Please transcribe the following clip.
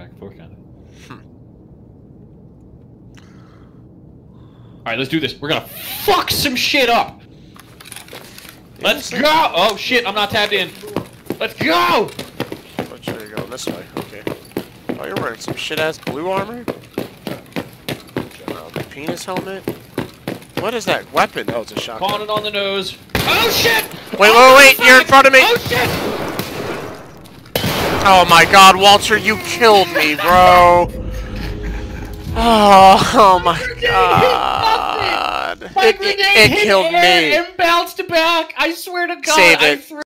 back and forth kind of. All right, let's do this. We're gonna fuck some shit up. Let's go! Oh shit, I'm not tapped in. Let's go! Which way you going? This way. Okay. Oh, you're wearing some shit ass blue armor. Uh, penis helmet. What is that weapon? Oh, it's a shotgun. Calling it on the nose. Oh shit! Wait, Oh, wait, wait! You're in front of me. Oh shit! Oh my God, Walter, you killed me, bro. Oh, oh my God. It, it, it killed me. and bounced back. I swear to God, Save I it. threw